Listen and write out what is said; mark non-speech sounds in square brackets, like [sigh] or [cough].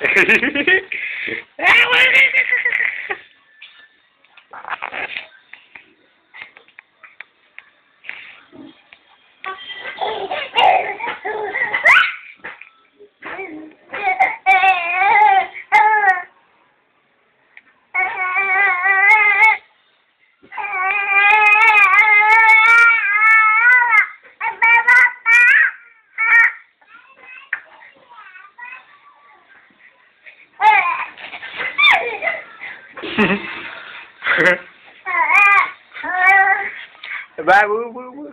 [laughs] that was [laughs] Bye, boo, boo, boo.